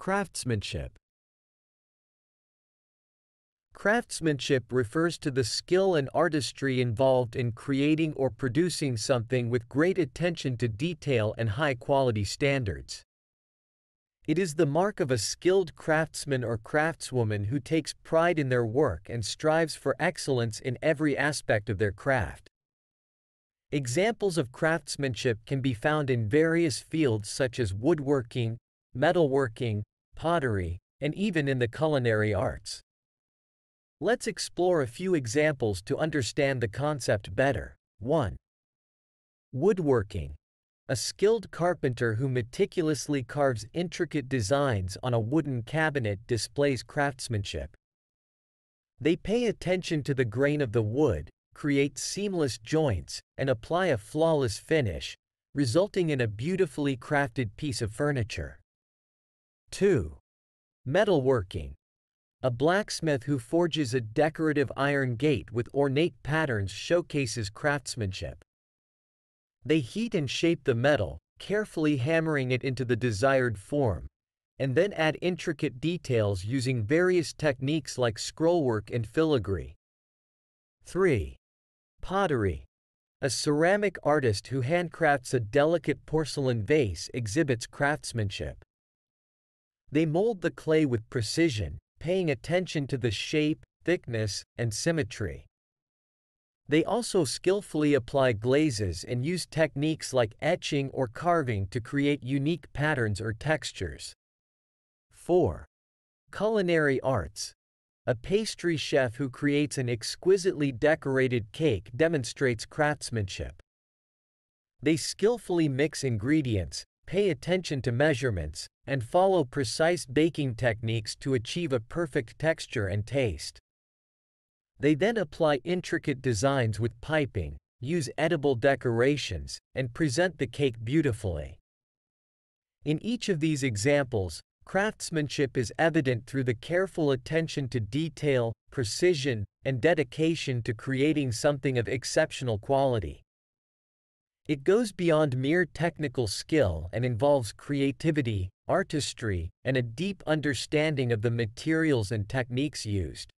Craftsmanship Craftsmanship refers to the skill and artistry involved in creating or producing something with great attention to detail and high-quality standards. It is the mark of a skilled craftsman or craftswoman who takes pride in their work and strives for excellence in every aspect of their craft. Examples of craftsmanship can be found in various fields such as woodworking, metalworking, pottery, and even in the culinary arts. Let's explore a few examples to understand the concept better. 1. Woodworking. A skilled carpenter who meticulously carves intricate designs on a wooden cabinet displays craftsmanship. They pay attention to the grain of the wood, create seamless joints, and apply a flawless finish, resulting in a beautifully crafted piece of furniture. 2. Metalworking. A blacksmith who forges a decorative iron gate with ornate patterns showcases craftsmanship. They heat and shape the metal, carefully hammering it into the desired form, and then add intricate details using various techniques like scrollwork and filigree. 3. Pottery. A ceramic artist who handcrafts a delicate porcelain vase exhibits craftsmanship. They mold the clay with precision, paying attention to the shape, thickness, and symmetry. They also skillfully apply glazes and use techniques like etching or carving to create unique patterns or textures. 4. Culinary arts. A pastry chef who creates an exquisitely decorated cake demonstrates craftsmanship. They skillfully mix ingredients, pay attention to measurements, and follow precise baking techniques to achieve a perfect texture and taste. They then apply intricate designs with piping, use edible decorations, and present the cake beautifully. In each of these examples, craftsmanship is evident through the careful attention to detail, precision, and dedication to creating something of exceptional quality. It goes beyond mere technical skill and involves creativity, artistry, and a deep understanding of the materials and techniques used.